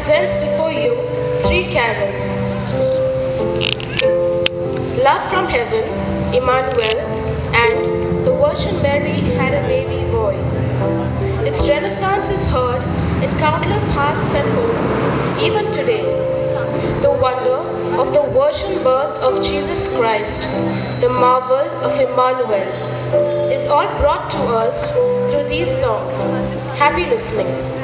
presents before you three carols. Love from Heaven, Emmanuel, and The Virgin Mary Had a Baby Boy. Its renaissance is heard in countless hearts and homes, even today. The wonder of the virgin birth of Jesus Christ, the marvel of Emmanuel, is all brought to us through these songs. Happy listening.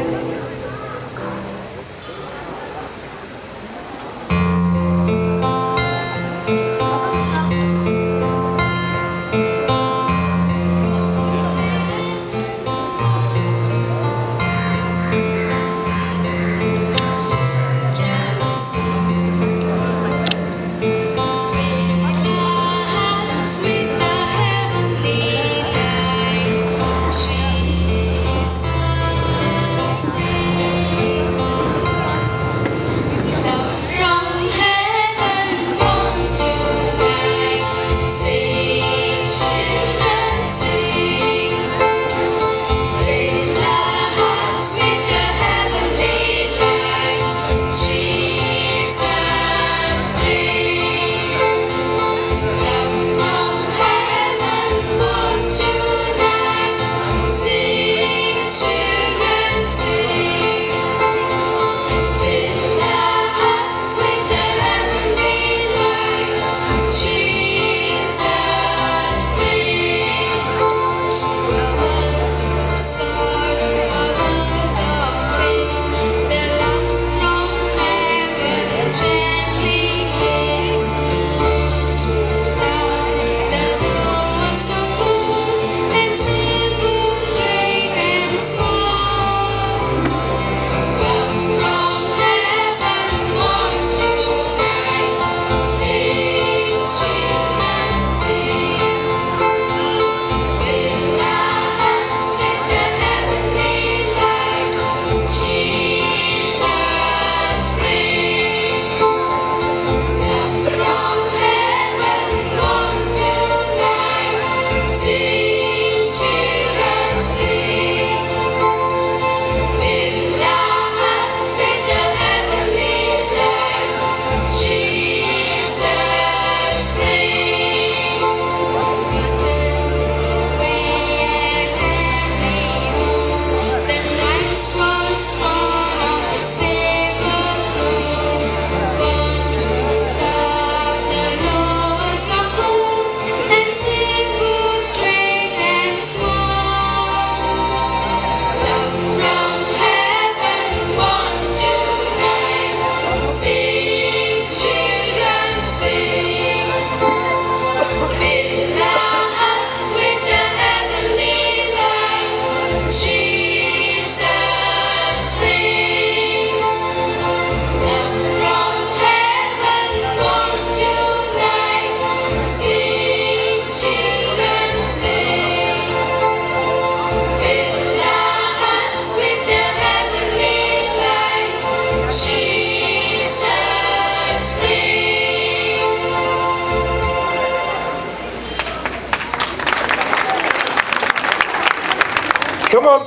Come on,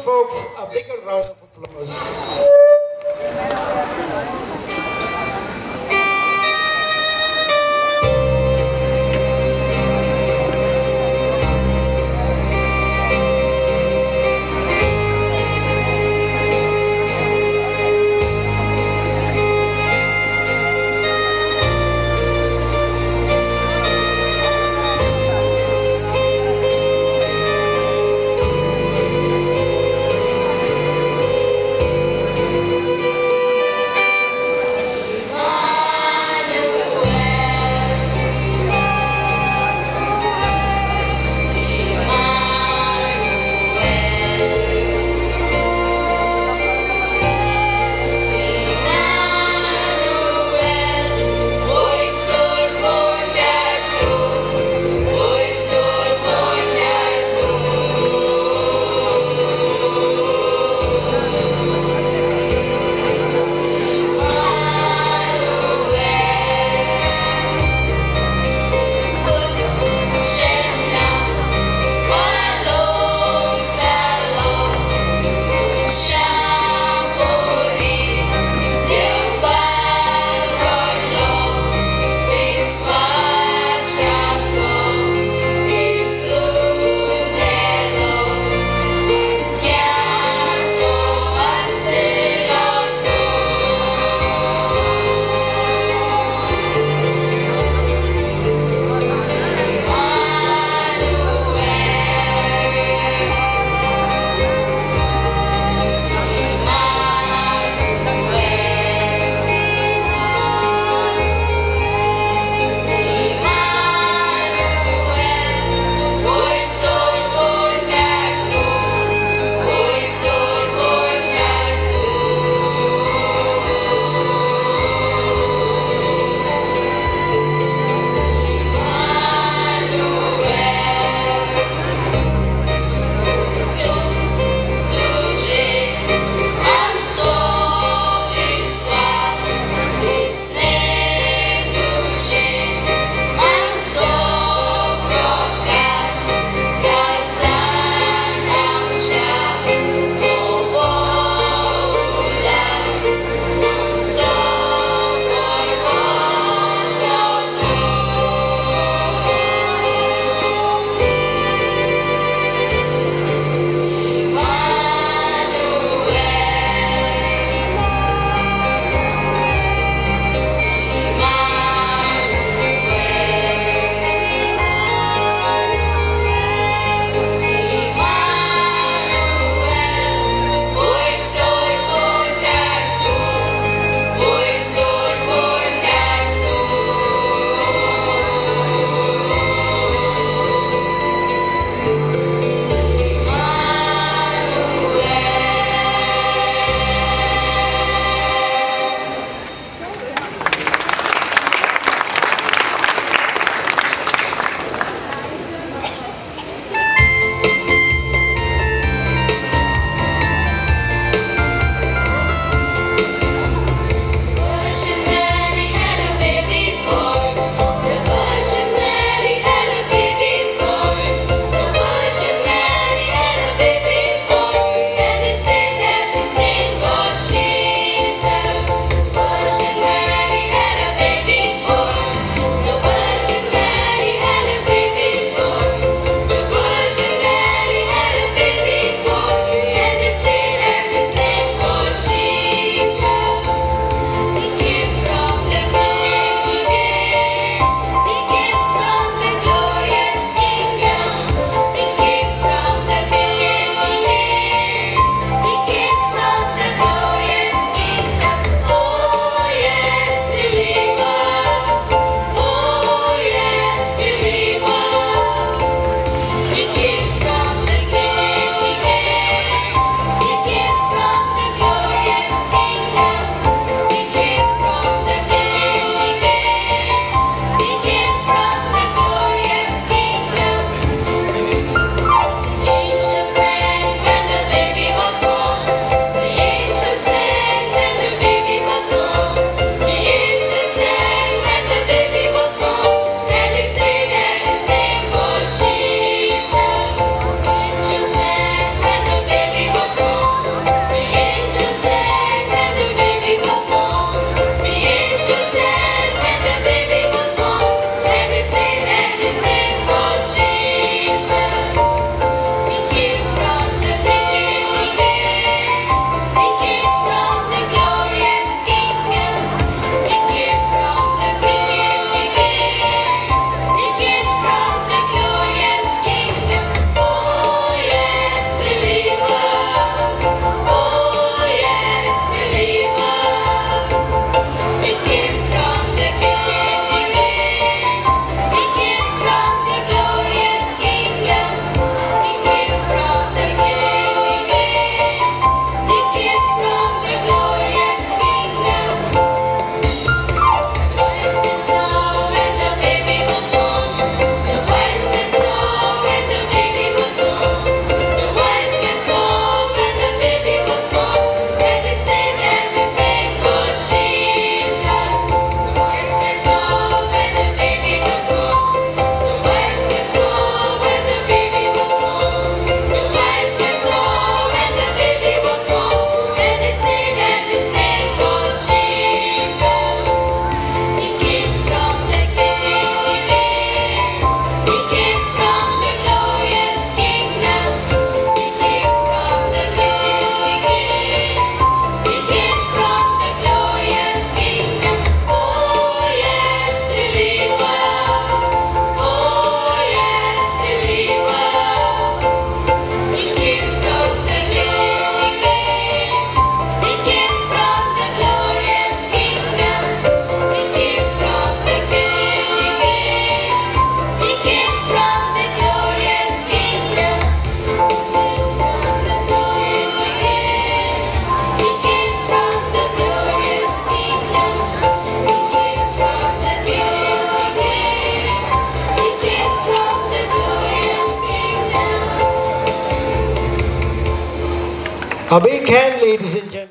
A big hand, ladies and gentlemen.